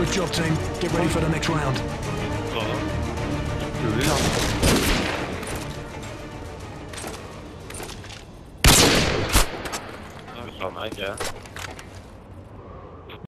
Good job, team. Get ready for the next round. อยู่ที่เราสองไม้เจ้า